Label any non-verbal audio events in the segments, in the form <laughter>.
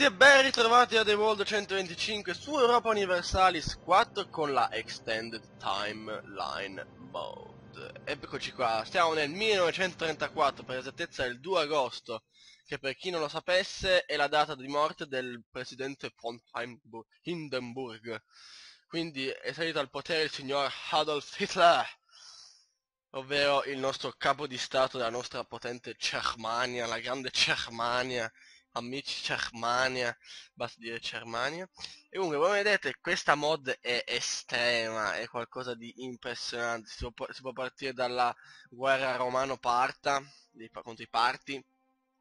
tutti e ben ritrovati a The World 125 su Europa Universalis 4 con la Extended Timeline Mode. Eccoci qua, stiamo nel 1934, per esattezza il 2 agosto, che per chi non lo sapesse è la data di morte del presidente von Hindenburg. Quindi è salito al potere il signor Adolf Hitler, ovvero il nostro capo di stato della nostra potente Germania, la grande Germania, amici Germania, basta dire Germania. E comunque, come vedete, questa mod è estrema, è qualcosa di impressionante. Si può, si può partire dalla guerra romano-parta, contro i parti,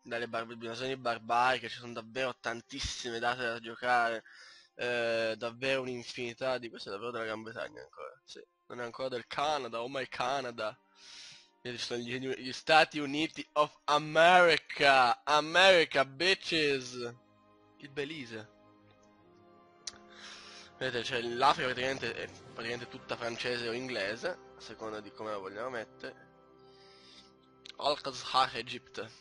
dalle invasioni barbariche, ci sono davvero tantissime date da giocare, eh, davvero un'infinità di queste, davvero della Gran Bretagna ancora. Sì, non è ancora del Canada, oh my Canada gli, Stati Uniti of America. America, bitches. Il Belize. Vedete, cioè l'Africa praticamente è praticamente tutta francese o inglese, a seconda di come la vogliamo mettere. Al-Qazhar Egypt.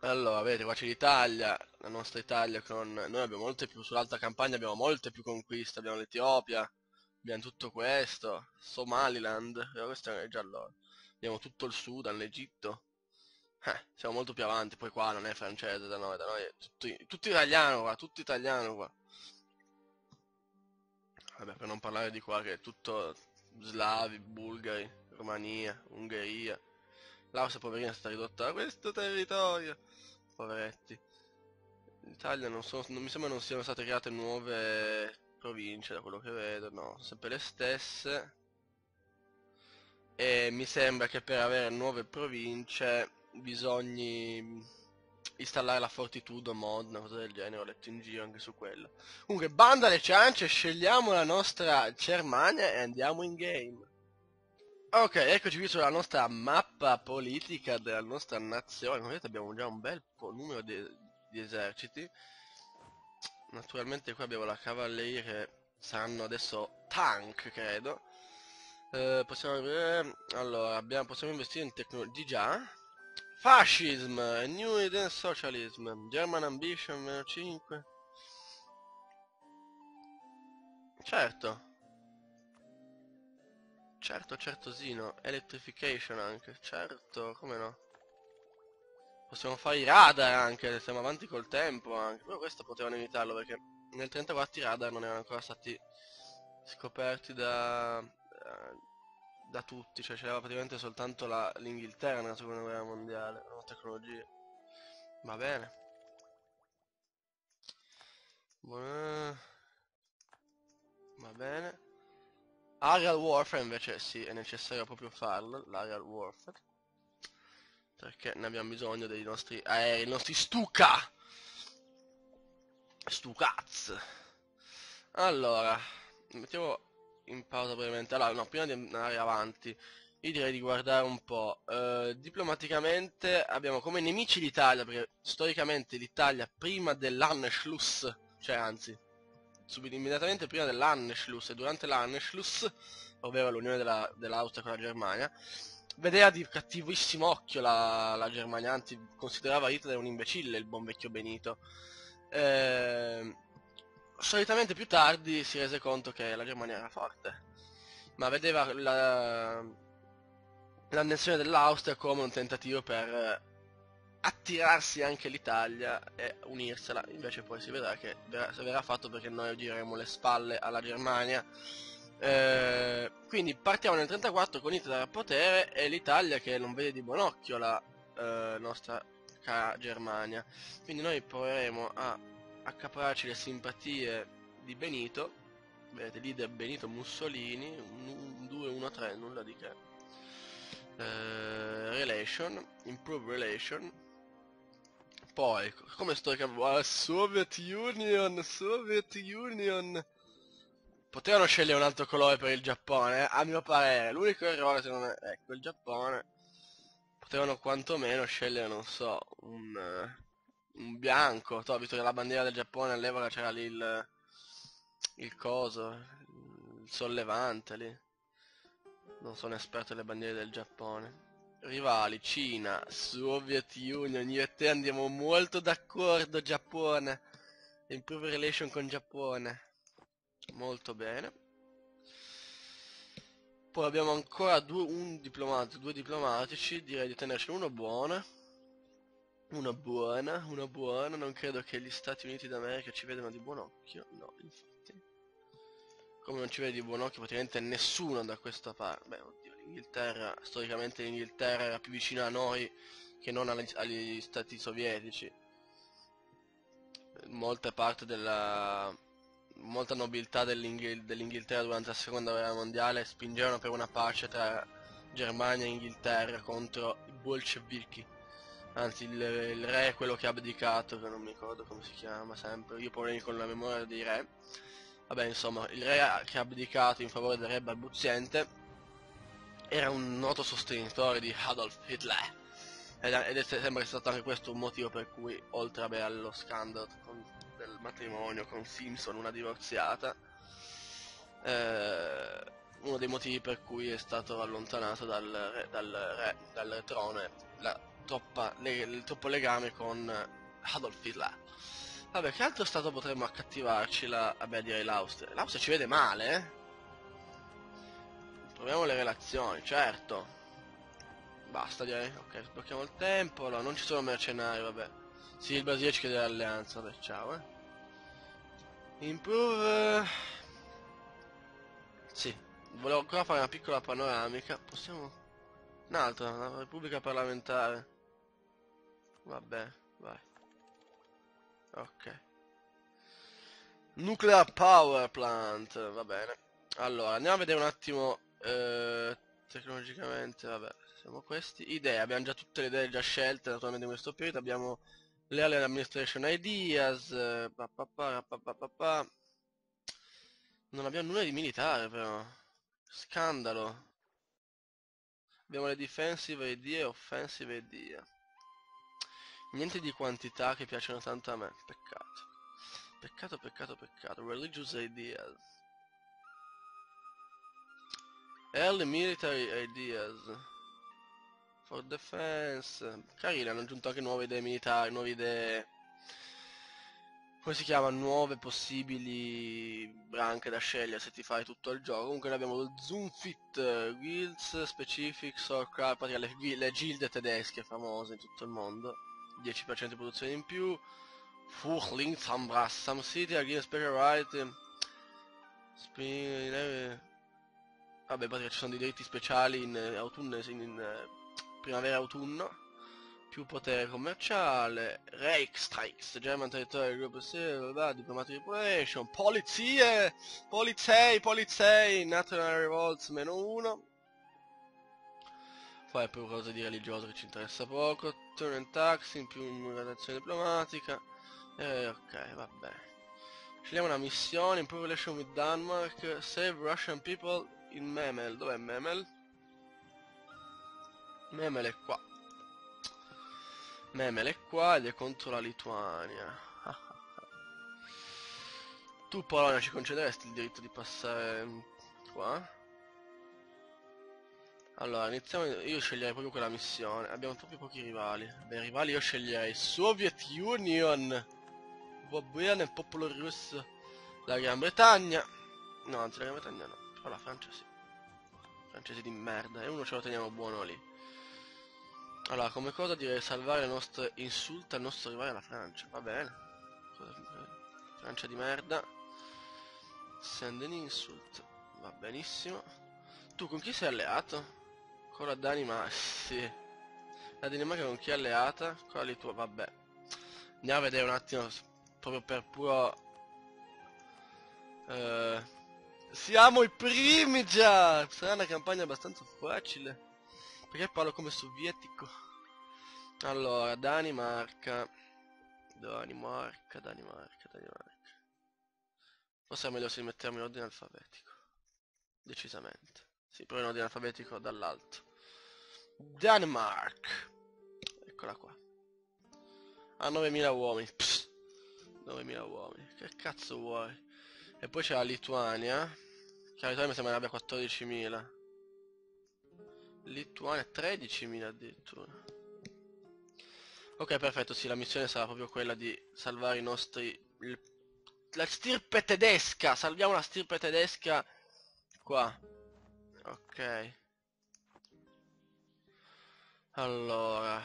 Allora, vedete, qua c'è l'Italia, la nostra Italia con... Noi abbiamo molte più, sull'alta campagna abbiamo molte più conquiste, abbiamo l'Etiopia, abbiamo tutto questo, Somaliland, però questo è già loro. Abbiamo tutto il Sudan, l'Egitto. Eh, siamo molto più avanti, poi qua non è francese da noi, da noi è tutto, tutto italiano qua, tutto italiano qua. Vabbè, per non parlare di qua che è tutto slavi, bulgari, Romania, Ungheria. L'Austria poverina è stata ridotta da questo territorio. Poveretti. L'Italia non, so, non mi sembra non siano state create nuove province da quello che vedo, no, sempre le stesse e mi sembra che per avere nuove province bisogni installare la Fortitudo mod, una cosa del genere, ho letto in giro anche su quello. Comunque, banda le ciance, scegliamo la nostra Germania e andiamo in game. Ok, eccoci qui sulla nostra mappa politica della nostra nazione. Come vedete abbiamo già un bel numero di, di eserciti. Naturalmente qua abbiamo la cavalleria saranno adesso tank, credo. Eh, possiamo avere... Allora, abbiamo, possiamo investire in tecnologia. Già. Fascism, New Eden Socialism, German Ambition, meno 5. Certo. Certo, certo Zino. Electrification anche. Certo, come no. Possiamo fare i radar anche, siamo avanti col tempo anche. Però questo potevano evitarlo perché nel 34 i radar non erano ancora stati scoperti da da tutti, cioè c'era praticamente soltanto l'Inghilterra nella seconda guerra mondiale, la tecnologia. Va bene. Buona... Va bene. Aerial Warfare invece sì, è necessario proprio farlo, l'Aerial Warfare. Perché ne abbiamo bisogno dei nostri aerei, i nostri Stuka! Stukaz! Allora, mettiamo in pausa brevemente. Allora, no, prima di andare avanti, io direi di guardare un po'. Eh, diplomaticamente abbiamo come nemici l'Italia, perché storicamente l'Italia prima dell'Anschluss, cioè anzi, subito immediatamente prima dell'Anschluss e durante l'Anschluss, ovvero l'unione dell'Austria dell con la Germania, vedeva di cattivissimo occhio la, la Germania, anzi considerava Hitler un imbecille, il buon vecchio Benito. Eh, solitamente più tardi si rese conto che la Germania era forte, ma vedeva la, l'annessione dell'Austria come un tentativo per attirarsi anche l'Italia e unirsela, invece poi si vedrà che verrà, verrà fatto perché noi gireremo le spalle alla Germania. Eh, quindi partiamo nel 34 con Hitler al potere e l'Italia che non vede di buon occhio la eh, nostra cara Germania. Quindi noi proveremo a accapararci le simpatie di Benito. Vedete leader Benito Mussolini un 2-1-3 nulla di che. Eh, relation improve relation. Poi come sto chiamando Soviet Union Soviet Union. Potevano scegliere un altro colore per il Giappone eh? a mio parere l'unico errore secondo me ecco il Giappone. Potevano quantomeno scegliere non so un uh, un bianco, to, visto che la bandiera del Giappone all'epoca c'era lì il, il coso, il sollevante lì. Non sono esperto delle bandiere del Giappone. rivali, Cina, Soviet Union, io e te andiamo molto d'accordo, Giappone. Improve relation con Giappone. Molto bene. Poi abbiamo ancora due, un diplomatico, due diplomatici, direi di tenerci uno buono. Una buona, una buona, non credo che gli Stati Uniti d'America ci vedano di buon occhio, no, infatti. Come non ci vede di buon occhio praticamente nessuno da questa parte. Beh, oddio, l'Inghilterra, storicamente l'Inghilterra era più vicina a noi che non agli, agli Stati Sovietici. Molte parte della... molta nobiltà dell'Inghil dell'Inghilterra durante la seconda guerra mondiale spingevano per una pace tra Germania e Inghilterra contro i bolscevichi anzi il, il, re è quello che ha abdicato che non mi ricordo come si chiama sempre. Io ho problemi con la memoria dei re. Vabbè insomma il re che ha abdicato in favore del re balbuziente era un noto sostenitore di Adolf Hitler. Ed, ed è, sembra stato anche questo un motivo per cui oltre vabbè, allo scandalo con, del matrimonio con Simpson una divorziata eh, uno dei motivi per cui è stato allontanato dal re, dal, re, dal trono è la troppa, le, troppo legame con Adolf Hitler. Vabbè, che altro stato potremmo accattivarci? La... Vabbè, direi l'Austria. L'Austria ci vede male, eh? Proviamo le relazioni, certo. Basta, direi. Ok, sblocchiamo il tempo. Allora, non ci sono mercenari, vabbè. Sì, il Brasile ci chiede l'alleanza, vabbè, ciao, eh. Improve... Sì, volevo ancora fare una piccola panoramica. Possiamo... Un'altra, una repubblica parlamentare. Vabbè, vai. Ok. Nuclear Power Plant, va bene. Allora, andiamo a vedere un attimo eh, tecnologicamente, vabbè, siamo questi. Idee, abbiamo già tutte le idee già scelte naturalmente in questo periodo, abbiamo le Alien Administration Ideas, eh, pa, pa, pa, non abbiamo nulla di militare però. Scandalo. Abbiamo le defensive idee e offensive idea. Niente di quantità che piacciono tanto a me. Peccato. Peccato, peccato, peccato. Religious ideas. Early military ideas. For defense. Carina, hanno aggiunto anche nuove idee militari, nuove idee... Come si chiama? Nuove possibili branche da scegliere se ti fai tutto il gioco. Comunque noi abbiamo lo Zoom Fit, Guilds, Specifics, Orcraft, le, le gilde tedesche famose in tutto il mondo. 10% di produzione in più Fuchling, Zambras, Sam City, Again Special Right Spring, eh, Vabbè, praticamente ci sono dei diritti speciali in eh, autunno, in, in uh, primavera e autunno più potere commerciale, Reichstreiks, German Territory Group Silver, Diplomatic Operation, Polizie, Polizei, Polizei, National Revolts meno uno, poi per qualcosa di religioso che ci interessa poco, turn and tax, in più una relazione diplomatica. E ok, vabbè. Scegliamo una missione, improve relation with Denmark, save Russian people in Memel. Dov'è Memel? Memel è qua. Memel è qua ed è contro la Lituania. <laughs> tu Polonia ci concederesti il diritto di passare qua? Allora, iniziamo. Io sceglierei proprio quella missione. Abbiamo troppi pochi rivali. Beh, rivali io sceglierei Soviet Union. Bene, il popolo russo. La Gran Bretagna. No, anzi, la Gran Bretagna no. Però la Francia sì. Francesi di merda. E uno ce lo teniamo buono lì. Allora, come cosa direi salvare le nostre insulte al nostro rivale la Francia. Va bene. Francia di merda. Send an insult. Va benissimo. Tu con chi sei alleato? Con la Danimarca, sì. La Danimarca con chi è alleata? Con la Lituania, vabbè. Andiamo a vedere un attimo, proprio per puro... Eh, siamo i primi già! Sarà una campagna abbastanza facile. Perché parlo come sovietico. Allora, Danimarca. Danimarca, Danimarca, Danimarca. Forse è meglio se mettiamo in ordine alfabetico. Decisamente. Sì, però in ordine alfabetico dall'alto. Denmark. Eccola qua. Ha 9000 uomini. Psst. 9000 uomini. Che cazzo vuoi? E poi c'è la Lituania. Che la Lituania mi sembra ne abbia 14.000. Lituania 13.000 addirittura. Ok, perfetto, sì, la missione sarà proprio quella di salvare i nostri... La stirpe tedesca! Salviamo la stirpe tedesca qua. Ok. Allora.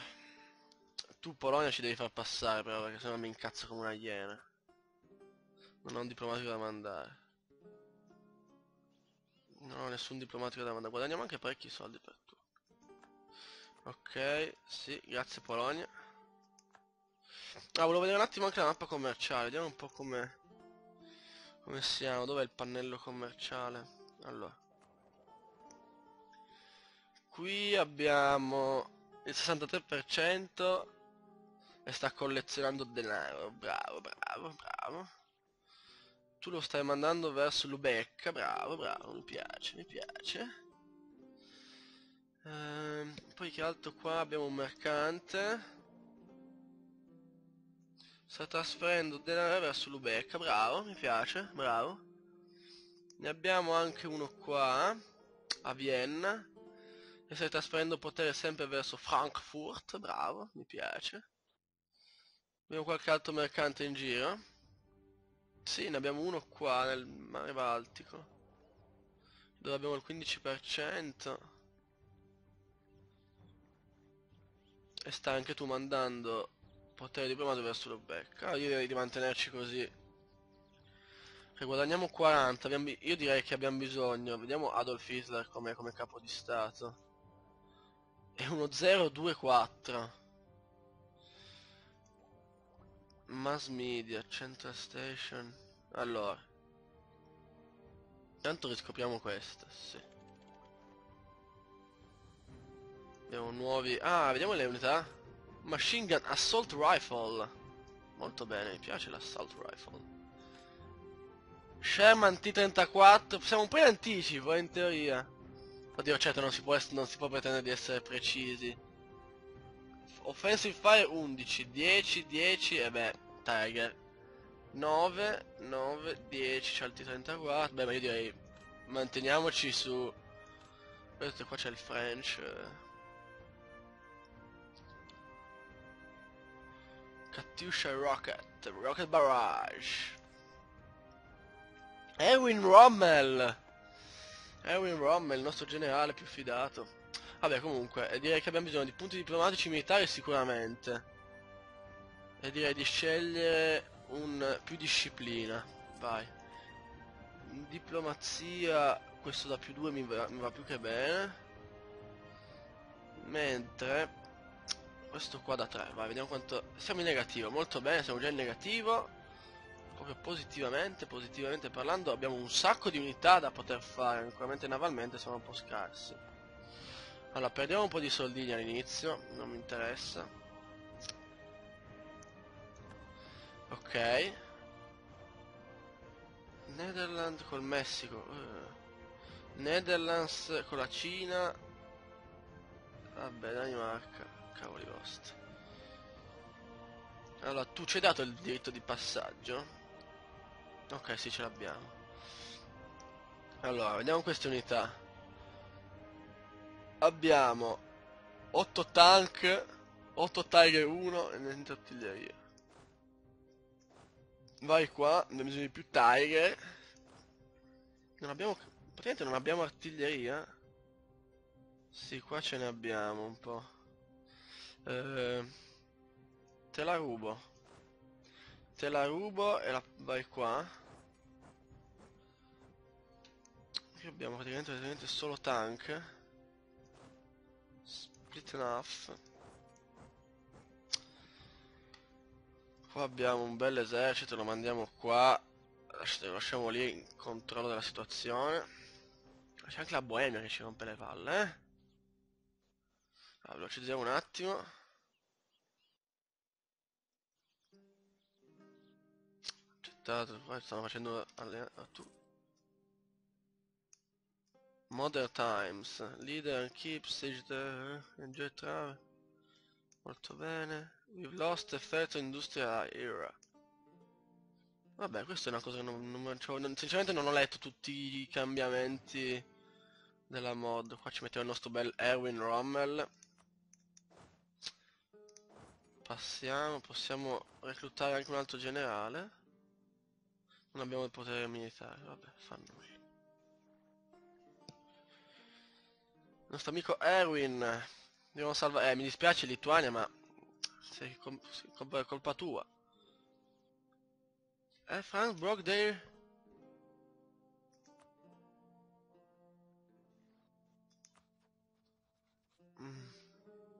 Tu Polonia ci devi far passare però, perché sennò mi incazzo come una iena. Non ho un diplomatico da mandare. Non ho nessun diplomatico da mandare. Guadagniamo anche parecchi soldi per. Ok, sì, grazie Polonia. Ah, volevo vedere un attimo anche la mappa commerciale, vediamo un po' come come siamo, dov'è il pannello commerciale? Allora. Qui abbiamo il 63% e sta collezionando denaro, bravo, bravo, bravo. Tu lo stai mandando verso Lubecca, bravo, bravo, mi piace, mi piace. Ehm, poi che altro qua abbiamo un mercante. Sta trasferendo denaro verso Lubecca, bravo, mi piace, bravo. Ne abbiamo anche uno qua, a Vienna. E stai trasferendo potere sempre verso Frankfurt, bravo, mi piace. Abbiamo qualche altro mercante in giro? Sì, ne abbiamo uno qua nel mare Baltico. Dove abbiamo il 15%. E stai anche tu mandando Potere diplomato verso Lubecca. Ah, io direi di mantenerci così. Che guadagniamo 40. io direi che abbiamo bisogno. Vediamo Adolf Hitler come, come capo di Stato. È uno 024. Mass media, Central Station. Allora. Intanto riscopriamo questa, sì. Abbiamo nuovi... Ah, vediamo le unità. Machine Gun Assault Rifle. Molto bene, mi piace l'Assault Rifle. Sherman T34. Siamo un po' in anticipo, in teoria. Oddio, certo, non si può, non si può pretendere di essere precisi. Offensive Fire 11, 10, 10, e beh, Tiger. 9, 9, 10, c'è il T34. Beh, ma io direi manteniamoci su... Questo qua c'è il French. Katyusha Rocket, Rocket Barrage. Erwin Rommel! Erwin Rommel, il nostro generale più fidato. Vabbè, comunque, eh, direi che abbiamo bisogno di punti diplomatici militari sicuramente. E direi di scegliere un più disciplina. Vai. Diplomazia, questo da più 2 mi mi va più che bene. Mentre questo qua da 3, vai, vediamo quanto... Siamo in negativo, molto bene, siamo già in negativo. Proprio positivamente, positivamente parlando, abbiamo un sacco di unità da poter fare, ancora navalmente siamo un po' scarsi. Allora, perdiamo un po' di soldini all'inizio, non mi interessa. Ok. Netherlands col Messico. Uh. Netherlands con la Cina. Vabbè, Danimarca cavoli vostri. Allora, tu ci hai dato il diritto di passaggio? Ok, sì, ce l'abbiamo. Allora, vediamo queste unità. Abbiamo 8 tank, 8 Tiger 1 e niente artiglieria. Vai qua, abbiamo bisogno di più Tiger. Non abbiamo... Praticamente non abbiamo artiglieria. Sì, qua ce ne abbiamo un po'. Eh, te la rubo. Te la rubo e la vai qua. Qui abbiamo praticamente, praticamente solo tank. Split enough. Qua abbiamo un bel esercito, lo mandiamo qua. Lasciamo lì in controllo della situazione. C'è anche la Boemia che ci rompe le palle, eh? Allora, velocizziamo un attimo. Accettato, qua stanno facendo tu. Modern Times, leader keep stage the enjoy travel. Molto bene. We've lost the effetto industrial era. Vabbè, questa è una cosa che non, non, non, sinceramente non ho letto tutti i cambiamenti della mod. Qua ci mettiamo il nostro bel Erwin Rommel. Passiamo, possiamo reclutare anche un altro generale. Non abbiamo il potere militare, vabbè, fa nulla. Il nostro amico Erwin. Dobbiamo salvare... Eh, mi dispiace Lituania, ma... Sei colpa, tua. Eh, Franz broke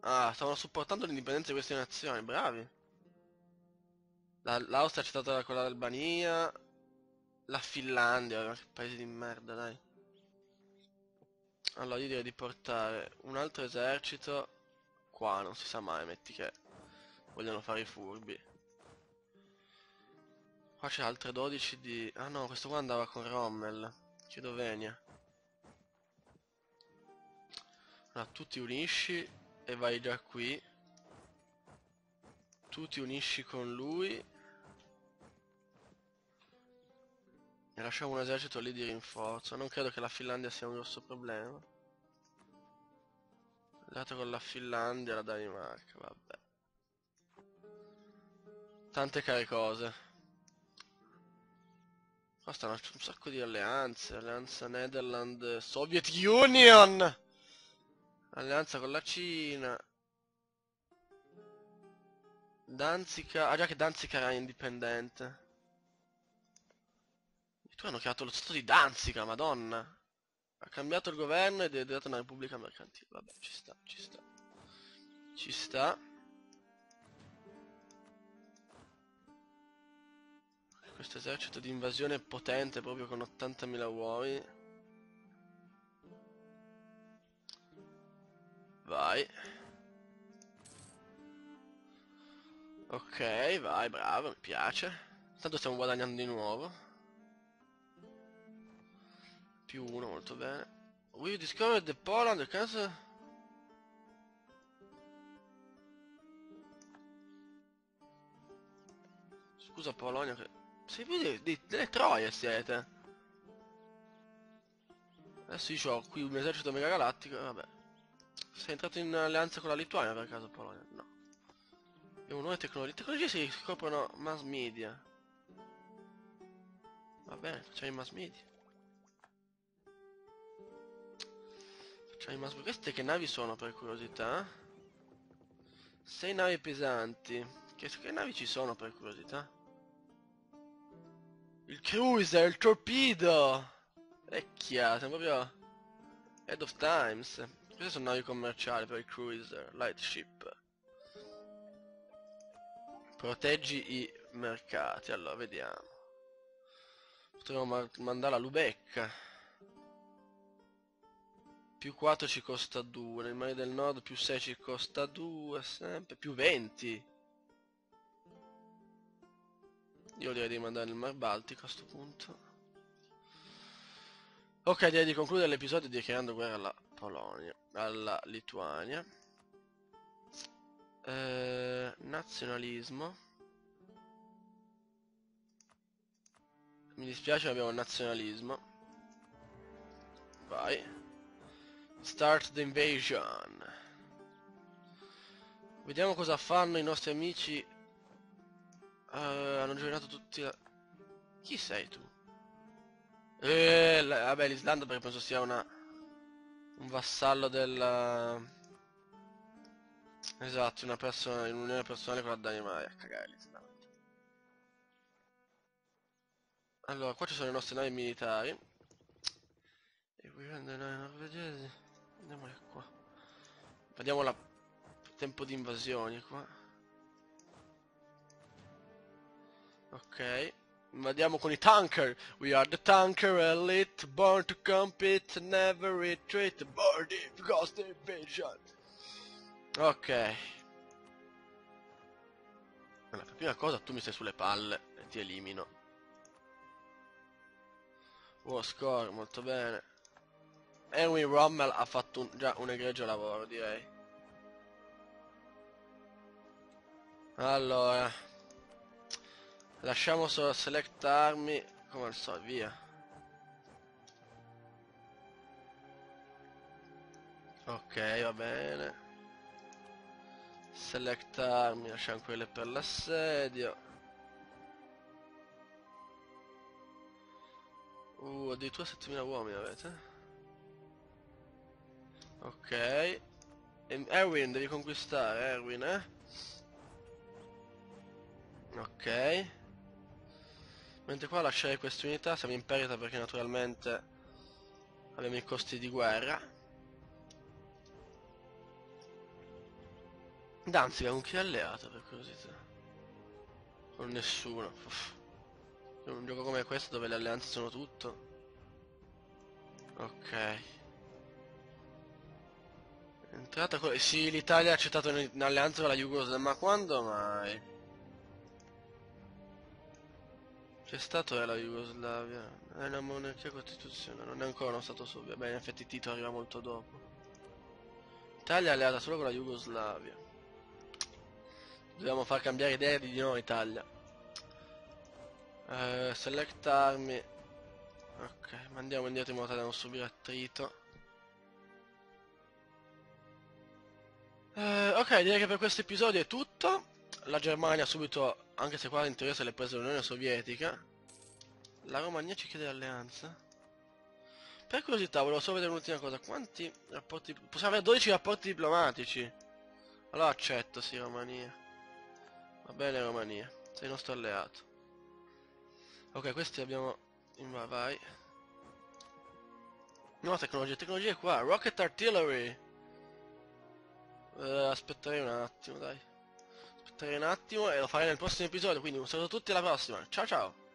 Ah, stavano supportando l'indipendenza di queste nazioni, bravi. L'Austria ha accettato quella dell'Albania. La Finlandia, che paese di merda, dai. Allora io direi di portare un altro esercito qua, non si sa mai, metti che vogliono fare i furbi. Qua c'è altre 12 di... Ah no, questo qua andava con Rommel. Chiedo venia. Allora, tu ti unisci e vai già qui. Tu ti unisci con lui. E lasciamo un esercito lì di rinforzo. Non credo che la Finlandia sia un grosso problema. Dato con la Finlandia e la Danimarca, vabbè. Tante care cose. Qua stanno un sacco di alleanze. Alleanza Netherland, Soviet Union! Alleanza con la Cina. Danzica... Ah già che Danzica era indipendente. Tu hanno creato lo stato di Danzica, madonna. Ha cambiato il governo ed è diventata una repubblica mercantile. Vabbè, ci sta, ci sta. Ci sta. Questo esercito di invasione potente proprio con 80.000 uomini. Vai. Ok, vai, bravo, mi piace. Tanto stiamo guadagnando di nuovo. Più uno, molto bene. We discovered the Poland, caso... Scusa Polonia che sei più di, di, delle troie siete. Adesso io ho qui un esercito megagalattico, vabbè. Sei entrato in alleanza con la Lituania per caso Polonia? No. Abbiamo nuove tecnologie. Tecnologie si scoprono mass media. Va bene, facciamo i mass media. Facciamo i mass media. Queste che navi sono per curiosità? Sei navi pesanti. Che, che navi ci sono per curiosità? Il cruiser, il torpedo! Vecchia, siamo proprio... Head of Times. Queste sono navi commerciali per il cruiser, light ship. Proteggi i mercati, allora vediamo. Potremmo ma mandare a Lubecca. Più 4 ci costa 2, nel mare del nord più 6 ci costa 2, sempre più 20. Io direi di mandare il Mar Baltico a questo punto. Ok, direi di concludere l'episodio dichiarando guerra alla Polonia, alla Lituania. Eh, nazionalismo. Mi dispiace abbiamo nazionalismo. Vai. Start the invasion. Vediamo cosa fanno i nostri amici Uh, hanno giocato tutti la... Chi sei tu? Eh, la... vabbè l'Islanda perché penso sia una... Un vassallo della... Esatto, una persona, in unione personale con la Danimarca, a cagare l'Islanda. Allora, qua ci sono le nostre navi militari. E qui prende le navi norvegesi. Andiamole qua. Vediamo il tempo di invasioni qua. Ok. Andiamo con i tanker. We are the tanker elite, born to compete, never retreat, born because the invasion. Ok. Allora, prima cosa tu mi stai sulle palle e ti elimino. War score, molto bene. Erwin Rommel ha fatto un, già un egregio lavoro, direi. Allora, Lasciamo solo select armi come al solito, via. Ok, va bene. Select armi, lasciamo quelle per l'assedio. Uh, addirittura 7000 uomini avete. Ok. Erwin, devi conquistare, Erwin, eh? Ok. Mentre qua lascerei queste unità, siamo in perdita perché naturalmente abbiamo i costi di guerra. Danzica con chi è alleato per curiosità? Con nessuno. Uff. In un gioco come questo dove le alleanze sono tutto. Ok. Entrata con... Sì, l'Italia ha accettato un'alleanza con la Jugoslavia, ma quando mai? C'è stato la Jugoslavia? È una monarchia costituzionale, non è ancora uno stato sovietico. Beh, in effetti Tito arriva molto dopo. Italia è alleata solo con la Jugoslavia. Dobbiamo far cambiare idea di noi Italia. Uh, select armi. Ok, mandiamo indietro in modo da non subire attrito. Uh, ok, direi che per questo episodio è tutto. La Germania subito, anche se qua in teoria se l'è presa l'Unione Sovietica. La Romania ci chiede l'alleanza. Per curiosità, volevo solo vedere un'ultima cosa. Quanti rapporti... Possiamo avere 12 rapporti diplomatici. Allora accetto, sì, Romania. Va bene, Romania. Sei il nostro alleato. Ok, questi abbiamo... Vai, vai. No, tecnologia, tecnologia è qua. Rocket Artillery. Uh, aspetterei un attimo, dai. Aspetterei un attimo e lo farei nel prossimo episodio. Quindi un saluto a tutti alla prossima. Ciao ciao.